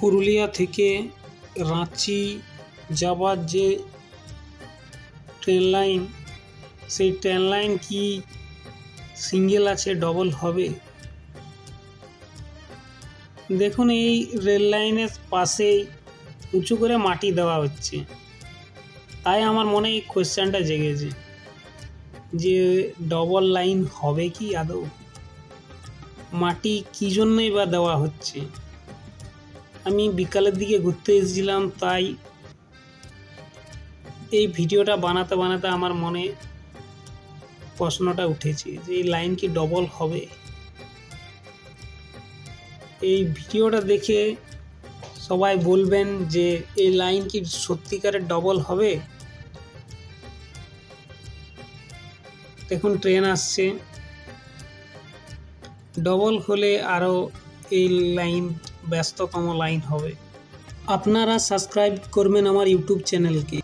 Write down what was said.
পুরুলিয়া থেকে রাঁচি যাবার যে ট্রেন লাইন সেই ট্রেন লাইন কি সিঙ্গেল আছে ডবল হবে? দেখুন, এই রেল লাইনের পাশেই উঁচু করে মাটি দেওয়া হচ্ছে। তাই আমার মনে এই কোয়েশ্চেনটা জেগেছে। যে ডবল লাইন হবে কি আদৌ? মাটি কী জন্যই বা দেওয়া হচ্ছে? আমি বিকালের দিকে ঘুরতে এসেছিলাম, তাই এই ভিডিওটা বানাতে বানাতে আমার মনে প্রশ্নটা উঠেছে যে এই লাইন কি ডবল হবে? এই ভিডিওটা দেখে সবাই বলবেন যে এই লাইন কি সত্যিকারের ডবল হবে? দেখুন ট্রেন আসছে। ডবল হলে আরও এই লাইন ব্যস্ততম লাইন হবে। আপনারা সাবস্ক্রাইব করবেন আমার ইউটিউব চ্যানেলকে।